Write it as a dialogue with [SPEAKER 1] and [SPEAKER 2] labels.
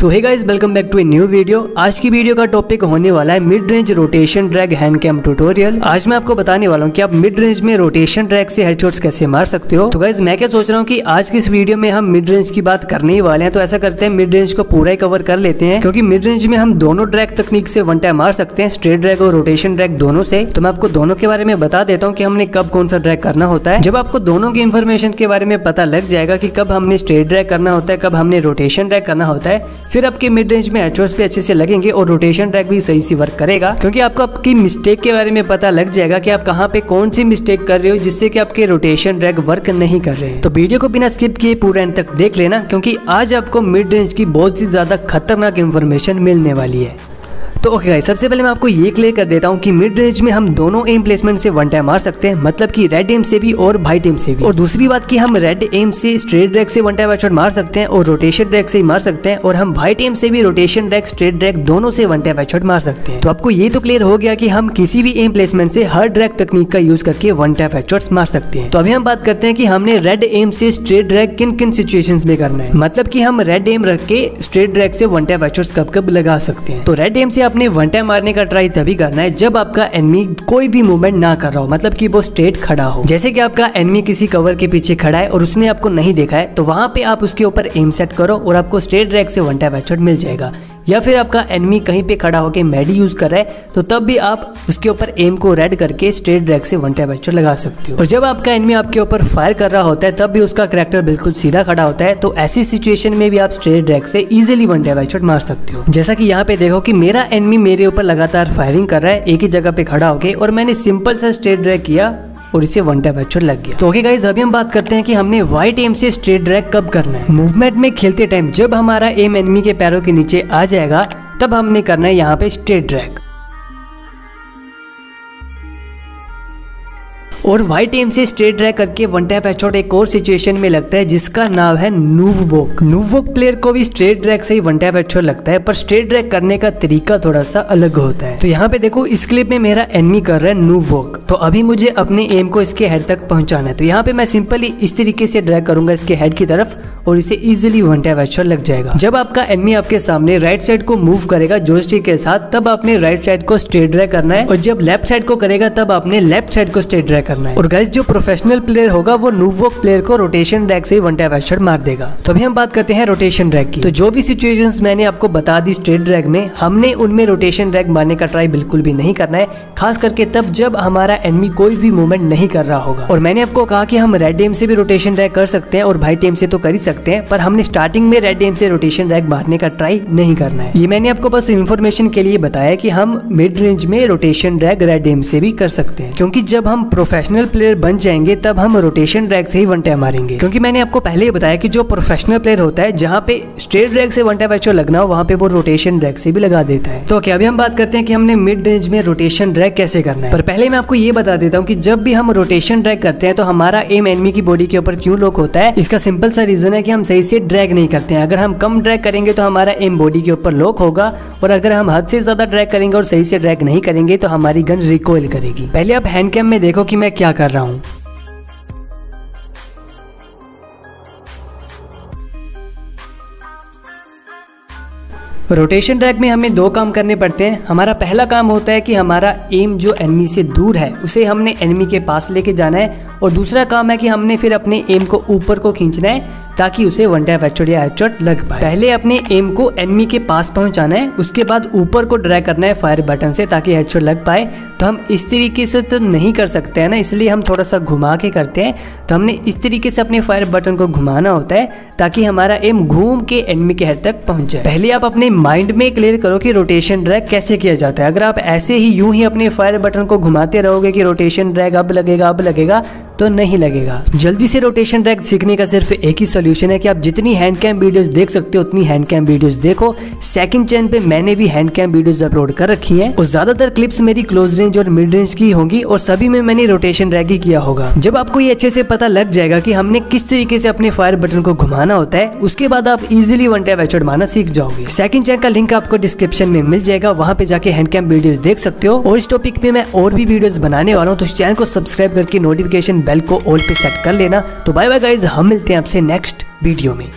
[SPEAKER 1] So hey guys welcome back to a new video आज की video का topic होने वाला है mid range rotation drag hand cam tutorial आज मैं आपको बताने वाला हूँ कि आप मिड रेंज में रोटेशन ड्रैग से हेडशॉट्स कैसे मार सकते हो। तो गाइस मैं क्या सोच रहा हूँ कि आज की इस वीडियो में हम मिड रेंज की बात करने ही वाले हैं तो ऐसा करते हैं मिड रेंज को पूरा ही कवर कर लेते हैं, क्योंकि मिड रेंज में हम दोनों ड्रैग तकनीक से वन टाइम मार सकते हैं स्ट्रेट ड्रैग और रोटेशन ड्रैग दोनों से। तो मैं आपको दोनों के बारे में बता देता हूँ कि हमने कब कौन सा ड्रैग करना होता है। जब आपको दोनों की इन्फॉर्मेशन के बारे में पता लग जाएगा कि कब हमने स्ट्रेट ड्रैग करना होता है, कब हमने रोटेशन ड्रैग करना होता है फिर आपके मिड रेंज में एचोर्स भी अच्छे से लगेंगे और रोटेशन ट्रैक भी सही से वर्क करेगा, क्योंकि आपको आपकी मिस्टेक के बारे में पता लग जाएगा कि आप कहाँ पे कौन सी मिस्टेक कर रहे हो जिससे कि आपके रोटेशन ट्रैक वर्क नहीं कर रहे हैं। तो वीडियो को बिना स्किप किए पूरा एंड तक देख लेना, क्योंकि आज आपको मिड रेंज की बहुत ही ज़्यादा खतरनाक इन्फॉर्मेशन मिलने वाली है। तो ओके गाइस सबसे पहले मैं आपको ये क्लियर कर देता हूँ कि मिड रेंज में हम दोनों एम प्लेसमेंट से वन टाइम मार सकते हैं मतलब कि रेड एम से भी और वाइट एम से भी। और दूसरी बात कि हम रेड एम से स्ट्रेट ड्रैग से वन टाइम हेडशॉट मार सकते हैं और रोटेशन ड्रैग से ही मार सकते हैं और हम वाइट एम से भी रोटेशन ड्रैग स्ट्रेट ड्रैग दोनों से वन टाइम हेडशॉट मार सकते हैं। तो आपको ये तो क्लियर हो गया कि हम किसी भी एम प्लेसमेंट से हर ड्रैग तकनीक का यूज़ करके वन टाइम हेडशॉट्स मार सकते हैं। तो अभी हम बात करते हैं कि हमने रेड एम से स्ट्रेट ड्रैग किन किन सिचुएशन में करना है। मतलब की हम रेड एम रख के स्ट्रेट ड्रैग से वन टाइम हेडशॉट्स कब कब लगा सकते हैं। तो रेड एम से अपने वन टाइम मारने का ट्राई तभी करना है जब आपका एनमी कोई भी मूवमेंट ना कर रहा हो मतलब कि वो स्ट्रेट खड़ा हो। जैसे कि आपका एनमी किसी कवर के पीछे खड़ा है और उसने आपको नहीं देखा है तो वहाँ पे आप उसके ऊपर एम सेट करो और आपको स्ट्रेट रैक से वन टाइम मिल जाएगा। या फिर आपका एनमी कहीं पे खड़ा होकर मेडी यूज़ कर रहा है तो तब भी आप उसके ऊपर एम को रेड करके स्ट्रेट ड्रैग से वन टाइप हेडशॉट लगा सकते हो। और जब आपका एनमी आपके ऊपर फायर कर रहा होता है, तब भी उसका करेक्टर बिल्कुल सीधा खड़ा होता है तो ऐसी सिचुएशन में भी आप स्ट्रेट ड्रैग से इजिली वन टाइप हेडशॉट मार सकते हो। जैसा कि यहाँ पे देखो कि मेरा एनमी मेरे ऊपर लगातार फायरिंग कर रहा है, एक ही जगह पे खड़ा होके, और मैंने सिंपल सा स्ट्रेट ड्रैग किया और इसे वन टैप हेडशॉट लग गया। तो ओके गाइज़ अभी हम बात करते हैं कि हमने व्हाइट एम से स्ट्रेट ड्रैग कब करना है। मूवमेंट में खेलते टाइम जब हमारा एम एनमी के पैरों के नीचे आ जाएगा, तब हमने करना है यहाँ पे स्ट्रेट ड्रैग और व्हाइट एम से स्ट्रेट ड्राइव करके वन टैप हेडशॉट एक और सिचुएशन में लगता है, जिसका नाम है नूवबोक। नूवबोक प्लेयर को भी स्ट्रेट ड्रैक से ही वन टैप हेडशॉट लगता है, पर स्ट्रेट ड्रैग करने का तरीका थोड़ा सा अलग होता है। तो यहाँ पे देखो, इस क्लिप में मेरा एनमी कर रहा है नूवोक तो अभी मुझे अपने एम को इसके हेड तक पहुंचाना है। तो यहाँ पे मैं सिंपली इस तरीके से ड्रैग करूँगा इसके हेड की तरफ़ और इसे इजिली वन टैप हेडशॉट लग जाएगा। जब आपका एनमी आपके सामने राइट साइड को मूव करेगा जोस्टिक के साथ, तब आपने राइट साइड को स्ट्रेट ड्रैग करना है और जब लेफ़्ट साइड को करेगा, तब आपने लेफ़्ट साइड को स्ट्रेट ड्रैग करना है। और गाइस जो प्रोफेशनल प्लेयर होगा, वो नूवोक प्लेयर को रोटेशन ड्रैग से वन टैप हेडशॉट मार देगा। तो अभी हम बात करते हैं रोटेशन ड्रैग की। तो जो भी सिचुएशंस मैंने आपको बता दी स्ट्रेट ड्रैग में, हमने उनमें रोटेशन ड्रैग मारने का ट्राई बिल्कुल भी नहीं करना है। खास करके तब जब हमारा एनमी कोई भी मूवमेंट नहीं कर रहा होगा। और मैंने आपको कहा कि हम रेड एम से भी रोटेशन ड्रैग कर सकते हैं और वाइट एम से तो कर ही सकते हैं, पर हमने स्टार्टिंग में रेड एम से रोटेशन ड्रैग मारने का ट्राई नहीं करना है। ये मैंने आपको बस इन्फॉर्मेशन के लिए बताया कि हम मिड रेंज में रोटेशन ड्रैग रेड एम से भी कर सकते हैं। क्योंकि जब हम प्रोफेशनल प्लेयर बन जाएँगे, तब हम रोटेशन ड्रैग से ही वन टाइम मारेंगे। क्योंकि मैंने आपको पहले ही बताया कि जो प्रोफेशनल प्लेयर होता है, जहाँ पे स्ट्रेट ड्रैग से वन टाइम एक्चुअल लगना हो, वहाँ पे वो रोटेशन ड्रैग से भी लगा देता है। तो क्या अभी हम बात करते हैं कि हमने मिड रेंज में रोटेशन ड्रैग कैसे करना है। पर पहले मैं आपको ये बता देता हूँ कि जब भी हम रोटेशन ड्रैग करते हैं तो हमारा एम एनमी की बॉडी के ऊपर क्यों लॉक होता है, इसका सिंपल सा रीजन है कि हम सही से ड्रैग नहीं करते हैं। अगर हम कम ड्रैग करेंगे तो हमारा एम बॉडी के ऊपर लॉक होगा और अगर हम हद से ज़्यादा ड्रैग करेंगे और सही से ड्रैग नहीं करेंगे तो हमारी गन रिकॉइल करेगी। पहले आप हैंड कैम में देखो कि मैं क्या कर रहा हूँ। रोटेशन ट्रैक में हमें दो काम करने पड़ते हैं। हमारा पहला काम होता है कि हमारा एम जो एनमी से दूर है, उसे हमने एनमी के पास लेके जाना है और दूसरा काम है कि हमने फिर अपने एम को ऊपर को खींचना है। ताकि उसे वन टैप हेडशॉट या लग पाए। पहले अपने एम को एनमी के पास पहुंचाना है, उसके बाद ऊपर को ड्रैग करना है फायर बटन से ताकि हेडशॉट लग पाए। तो हम इस तरीके से तो नहीं कर सकते हैं ना, इसलिए हम थोड़ा सा घुमा के करते हैं। तो हमने इस तरीके से अपने फायर बटन को घुमाना होता है, ताकि हमारा एम घूम के एनमी के हेड तक पहुँच जाए। पहले आप अपने माइंड में क्लियर करो कि रोटेशन ड्रैग कैसे किया जाता है। अगर आप ऐसे ही यूँ ही अपने फायर बटन को घुमाते रहोगे कि रोटेशन ड्रैग अब लगेगा अब लगेगा तो नहीं लगेगा। जल्दी से रोटेशन ड्रैग सीखने का सिर्फ़ एक ही सोल्यूशन है कि आप जितनी हैंड कैम वीडियोस देख सकते हो, उतनी हैंड कैम वीडियोस देखो। सेकंड चैन पे मैंने भी हैंड कैम वीडियोस अपलोड कर रखी है और ज़्यादातर क्लिप्स मेरी क्लोज रेंज और मिड रेंज की होंगी और सभी में मैंने रोटेशन ड्रैग ही किया होगा। जब आपको ये अच्छे से पता लग जाएगा कि हमने किस तरीके से अपने फायर बटन को घुमाना होता है, उसके बाद आप इजिली वन टैप हेडशॉट मारना सीख जाओगे। सेकंड चैन का लिंक आपको डिस्क्रिप्शन में मिल जाएगा, वहाँ पे जाके हैंड कैम वीडियोस देख सकते हो। और इस टॉपिक पे मैं और भी वीडियोस बनाने वाला हूँ तो चैनल को सब्सक्राइब करके नोटिफिकेशन बेल को ऑल पे सेट कर लेना। तो बाय बाय गाइज़ हम मिलते हैं आपसे नेक्स्ट वीडियो में।